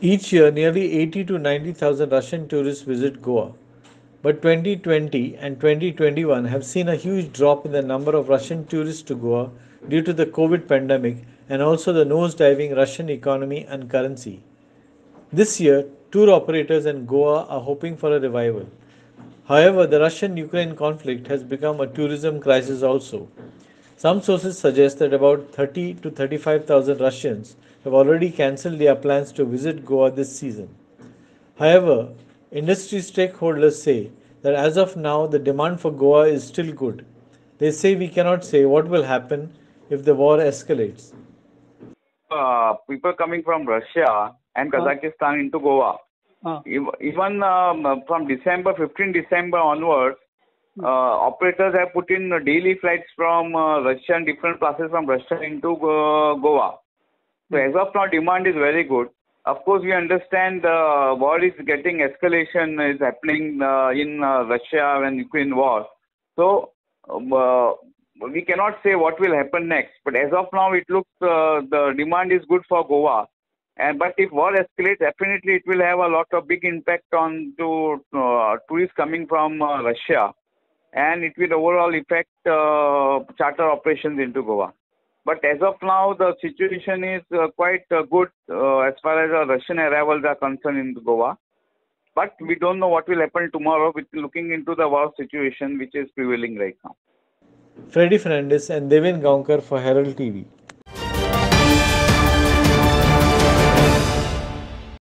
Each year, nearly 80 to 90,000 Russian tourists visit Goa. But 2020 and 2021 have seen a huge drop in the number of Russian tourists to Goa due to the COVID pandemic and also the nose-diving Russian economy and currency. This year, tour operators in Goa are hoping for a revival. However, the Russian Ukraine conflict has become a tourism crisis also. Some sources suggest that about 30 to 35,000 Russians have already cancelled their plans to visit Goa this season. However, Industry stakeholders say that as of now the demand for Goa is still good. They say we cannot say what will happen if the war escalates. Uh, people coming from Russia and Kazakhstan into Goa. Uh, Even um, from December, 15 December onwards, uh, operators have put in daily flights from uh, Russia and different places from Russia into uh, Goa. So as of now, demand is very good. Of course, we understand the war is getting escalation is happening uh, in uh, Russia and Ukraine war. So um, uh, we cannot say what will happen next. But as of now, it looks uh, the demand is good for Goa. And but if war escalates, definitely it will have a lot of big impact on to uh, tourists coming from uh, Russia, and it will overall affect uh, charter operations into Goa. But as of now, the situation is uh, quite uh, good as far as uh, Russian arrivals are concerned in Goa. But we don't know what will happen tomorrow with looking into the war situation which is prevailing right now. Freddy Fernandez and Devin Gaonkar for Herald TV.